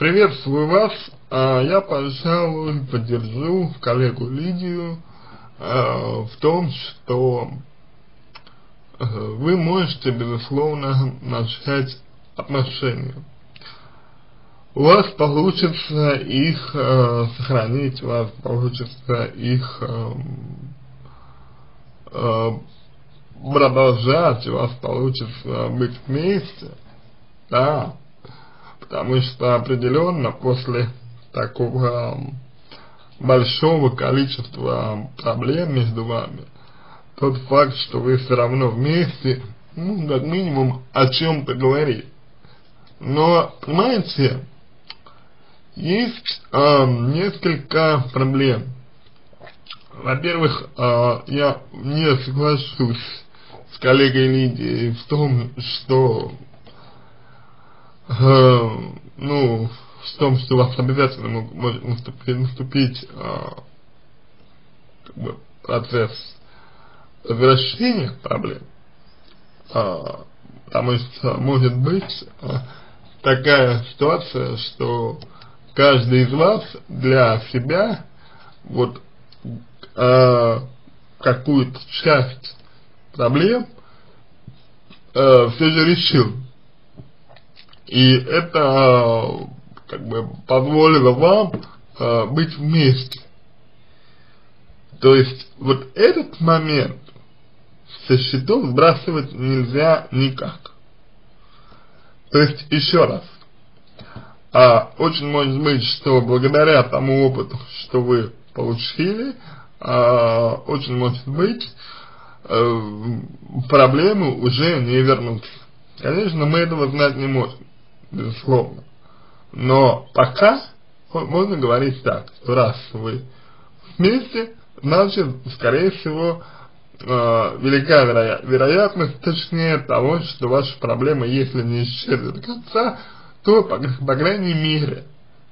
Приветствую вас. А, я, пожалуй, поддержу коллегу Лидию а, в том, что а, вы можете, безусловно, начать отношения. У вас получится их э, сохранить, у вас получится их э, э, продолжать, у вас получится быть вместе, да, потому что определенно после такого большого количества проблем между вами, тот факт, что вы все равно вместе, ну, как минимум, о чем-то говорит. Но, понимаете, есть э, несколько проблем. Во-первых, э, я не соглашусь с коллегой Лидией в том, что э, ну, в том, что у вас обязательно может наступить, наступить э, как бы процесс возвращения проблем, э, потому что может быть э, такая ситуация, что каждый из вас для себя вот э, какую-то часть проблем э, все же решил. И это как бы позволило вам э, быть вместе. То есть вот этот момент со счетов сбрасывать нельзя никак. То есть еще раз, а, очень может быть, что благодаря тому опыту, что вы получили, а, очень может быть, а, проблемы уже не вернутся. Конечно, мы этого знать не можем безусловно. Но пока можно говорить так, что раз вы вместе, значит, скорее всего, э, велика вероя вероятность, точнее, того, что ваша проблема, если не исчезнет до конца, то, по, по крайней мере,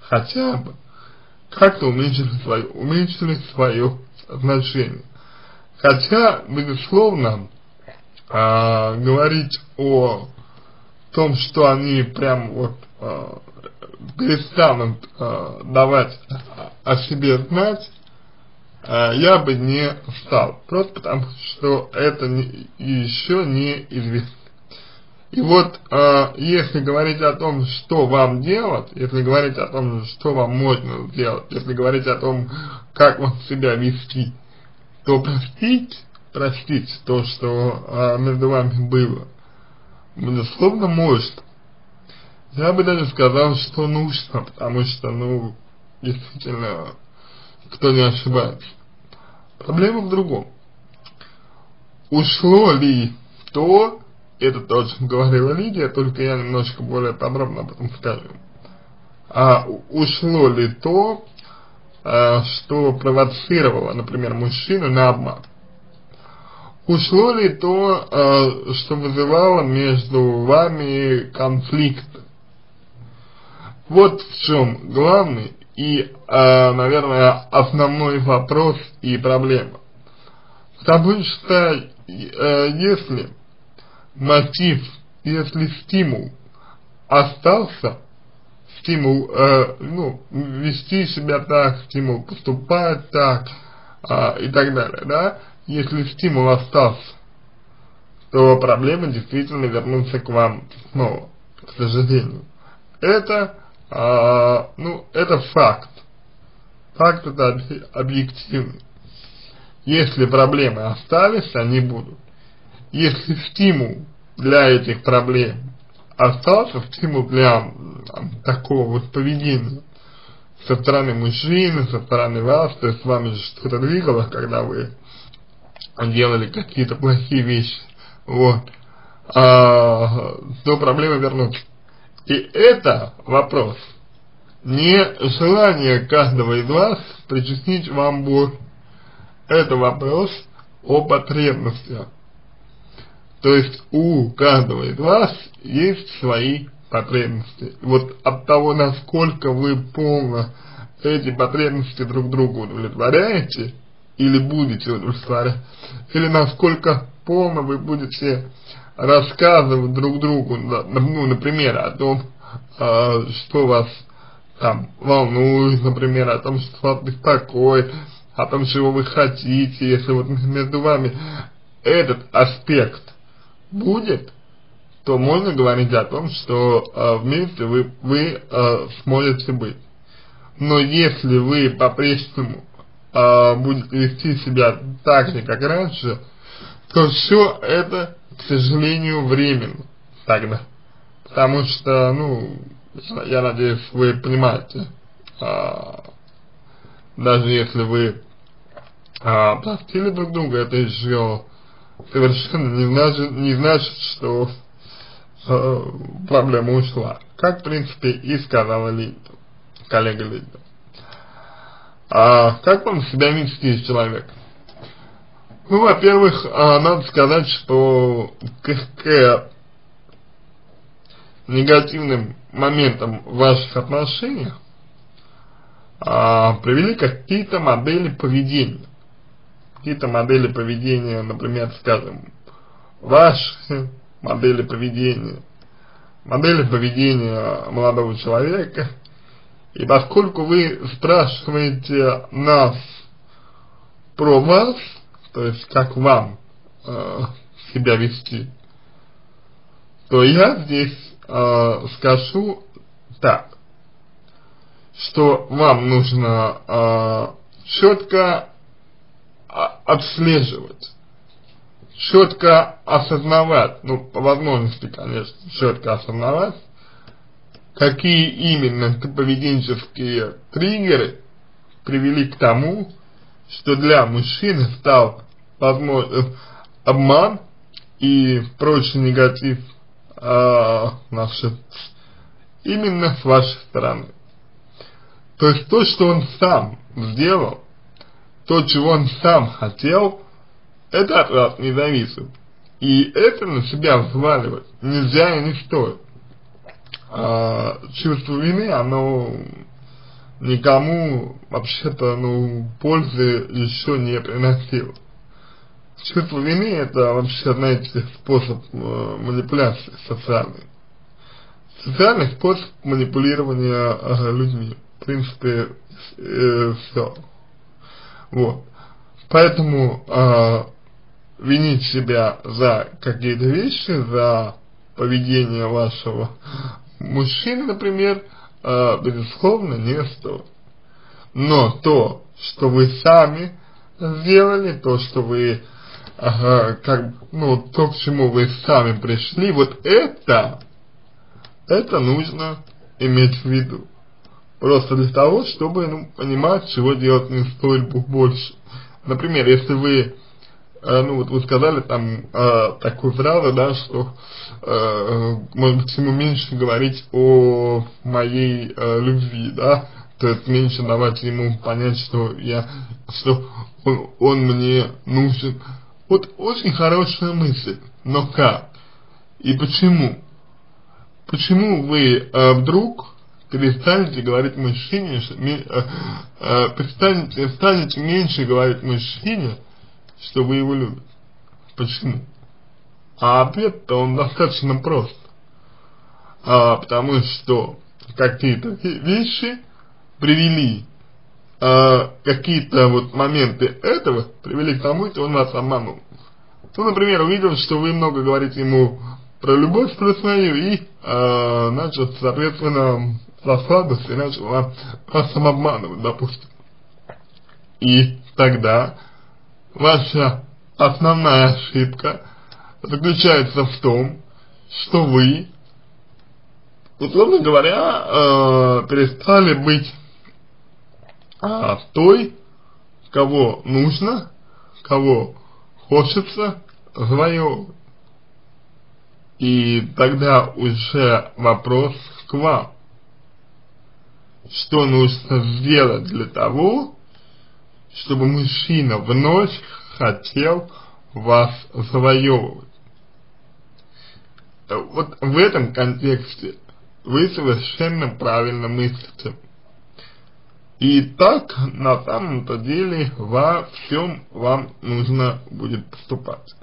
хотя бы как-то уменьшили свое, уменьшили свое значение. Хотя, безусловно, э, говорить о том, что они прям вот э, перестанут э, давать о себе знать, э, я бы не стал. Просто потому, что это не, еще не известно. И вот, э, если говорить о том, что вам делать, если говорить о том, что вам можно сделать, если говорить о том, как вам себя вести, то простить, простить то, что э, между вами было, безусловно, может. Я бы даже сказал, что нужно, потому что, ну, действительно, кто не ошибается. Проблема в другом. Ушло ли то, это то, о чем говорила Лидия, только я немножко более подробно об этом скажу. А ушло ли то, а, что провоцировало, например, мужчину на обман? Ушло ли то, э, что вызывало между вами конфликт? Вот в чем главный и, э, наверное, основной вопрос и проблема. Потому что э, если мотив, если стимул остался, стимул, ну, вести себя так, стимул поступать так и так далее, да, если стимул остался, то проблемы действительно вернутся к вам снова, к сожалению. Это, а, ну, это факт. Факт это объективный. Если проблемы остались, они будут. Если стимул для этих проблем остался, стимул для там, такого вот поведения со стороны мужчины, со стороны вас, то есть с вами что-то двигалось, когда вы делали какие-то плохие вещи, вот, а, то проблемы вернутся. И это вопрос не желание каждого из вас причастить вам боль. Это вопрос о потребностях. То есть у каждого из вас есть свои потребности. Вот от того, насколько вы полно эти потребности друг другу удовлетворяете, или будете удовлетворять, или насколько полно вы будете рассказывать друг другу, ну, например, о том, э, что вас там волнует, например, о том, что вас беспокоит, о том, чего вы хотите, если вот между вами этот аспект будет, то можно говорить о том, что э, вместе вы, вы э, сможете быть. Но если вы по-прежнему э, будете вести себя так же, как раньше, то все это, к сожалению, временно тогда. Потому что, ну, я надеюсь, вы понимаете, а, даже если вы а, простили друг друга, это еще совершенно не значит, не значит что а, проблема ушла. Как, в принципе, и сказала Линда, коллега Линда. А, как вам себя вести человек? Ну, во-первых, а, надо сказать, что к, к негативным моментом в ваших отношениях а, привели какие-то модели поведения. Какие-то модели поведения, например, скажем, ваши модели поведения, модели поведения молодого человека. И поскольку вы спрашиваете нас про вас, то есть как вам э, себя вести, то я здесь э, скажу так, что вам нужно э, четко отслеживать, четко осознавать, ну, по возможности, конечно, четко осознавать, какие именно поведенческие триггеры привели к тому, что для мужчины стал возможен обман и прочий негатив э, наши, именно с вашей стороны. То есть то, что он сам сделал, то, чего он сам хотел, это от вас не зависит. И это на себя взваливать нельзя и не стоит. А, чувство вины, оно никому вообще-то, ну, пользы еще не приносило. Чувство вины это вообще, знаете, способ э, манипуляции социальный. Социальный способ манипулирования э, людьми. В принципе, э, все. Вот. Поэтому э, винить себя за какие-то вещи, за поведение вашего мужчины, например, э, безусловно, не стоит. Но то, что вы сами сделали, то, что вы как, ну, то, к чему вы сами пришли, вот это, это нужно иметь в виду. Просто для того, чтобы, ну, понимать, чего делать не стоит больше. Например, если вы, ну, вот вы сказали там э, такую фразу, да, что, э, может быть, ему меньше говорить о моей э, любви, да, то есть меньше давать ему понять, что я, что он, он мне нужен. Вот очень хорошая мысль, но как? И почему? Почему вы э, вдруг перестанете говорить мужчине, э, э, перестанете, станете меньше говорить мужчине, что вы его любите? Почему? А ответ-то он достаточно прост. А, потому что какие-то вещи привели э, какие-то вот моменты этого привели к тому, что он вас обманул. Ну, например, увидел, что вы много говорите ему про любовь свою и, э, значит, соответственно, слабость и начал вас, вас самообманывать, допустим. И тогда ваша основная ошибка заключается в том, что вы, условно говоря, э, перестали быть а той, кого нужно, кого хочется завоевывать. И тогда уже вопрос к вам. Что нужно сделать для того, чтобы мужчина вновь хотел вас завоевывать? Вот в этом контексте вы совершенно правильно мыслите. И так, на самом-то деле, во всем вам нужно будет поступать.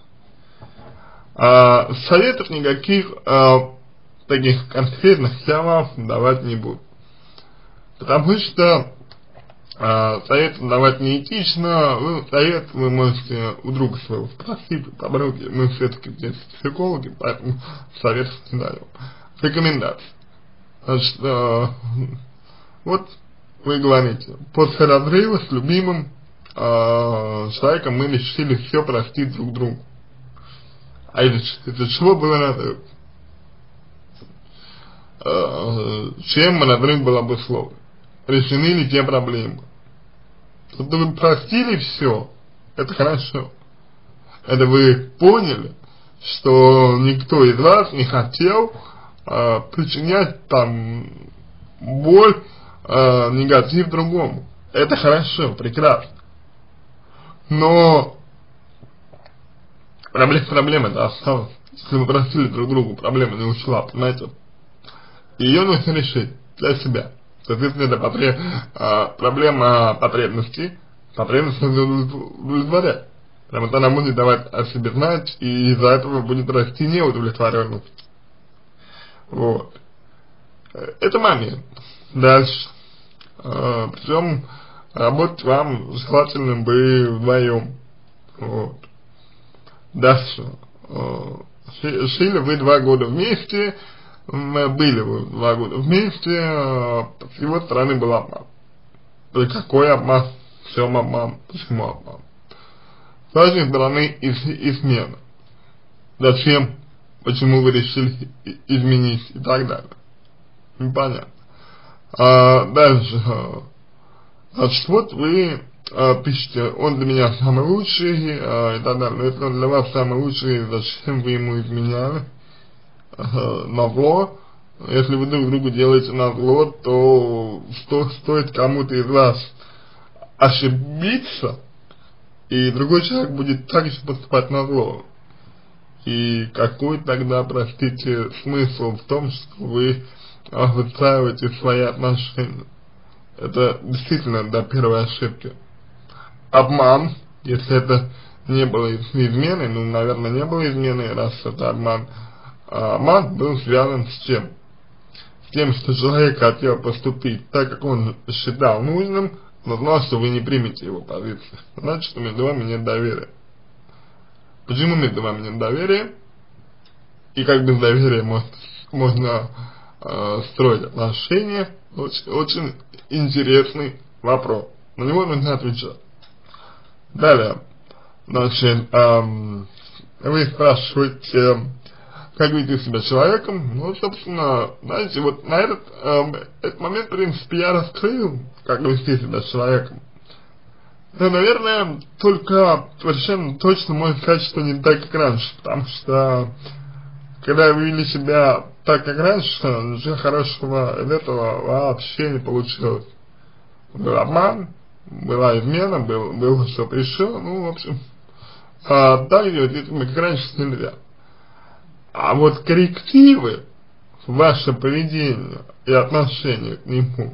А, советов никаких а, таких конкретных я вам давать не буду. Потому что э, совет давать неэтично, вы, совет вы можете у друга своего спросить, подруги, мы все-таки здесь психологи, поэтому совет не даем. Рекомендации. Значит, э, вот вы говорите, после разрыва с любимым э, человеком мы решили все простить друг другу. А из-за из чего был разрыв? Э, чем разрыв был обусловлен? Решены ли те проблемы? Тут вы простили все, это хорошо. Это вы поняли, что никто из вас не хотел э, причинять там боль, э, негатив другому. Это хорошо, прекрасно. Но проблема, проблема-то осталась. Если мы простили друг другу, проблема не ушла, понимаете? Ее нужно решить для себя. Соответственно, это потреб, а, проблема потребностей, потребности удовлетворять. Потому что она будет давать о себе знать, и из-за этого будет расти неудовлетворенность. Вот. Это момент. Дальше. А, причем работать вам желательно бы вдвоем. Вот. Дальше. А, шили вы два года вместе, мы были два года вместе, а, с его стороны был обман. То какой обман? Все обман. Почему обман? С вашей стороны из, измена. Зачем? Почему вы решили изменить и так далее. Непонятно. А, дальше. Значит, вот вы а, пишете, он для меня самый лучший, а, и так далее. Но если он для вас самый лучший, зачем вы ему изменяли? На зло. Если вы друг другу делаете на зло, то что стоит кому-то из вас ошибиться, и другой человек будет также поступать на зло. И какой тогда, простите, смысл в том, что вы выстраиваете свои отношения? Это действительно, да, первая ошибка. Обман, если это не было измены, ну, наверное, не было измены, раз это обман. А обман был связан с чем? С тем, что человек хотел поступить так, как он считал нужным, но знал, что вы не примете его позицию. Значит, что между вами нет доверия. Почему между вами нет доверия? И как без доверия может, можно э, строить отношения? Очень, очень интересный вопрос. На него нужно отвечать. Далее, значит, эм, вы спрашиваете, как вести себя человеком, ну, собственно, знаете, вот на этот, эм, этот момент, в принципе, я раскрыл, как вести себя человеком. Да, наверное, только совершенно точно можно сказать, что не так, как раньше, потому что, когда вы вели себя так, как раньше, ничего хорошего из этого вообще не получилось. Был обман, была измена, был, было что-то еще, ну, в общем, а так делать, как раньше, нельзя. А вот коррективы в ваше поведение и отношение к нему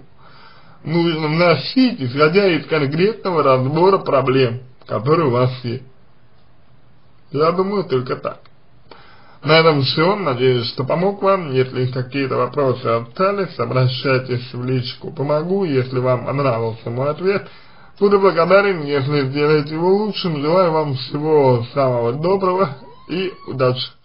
нужно вносить, исходя из конкретного разбора проблем, которые у вас есть. Я думаю, только так. На этом все. Надеюсь, что помог вам. Если какие-то вопросы остались, обращайтесь в личку «Помогу». Если вам понравился мой ответ, буду благодарен, если сделаете его лучшим. Желаю вам всего самого доброго и удачи.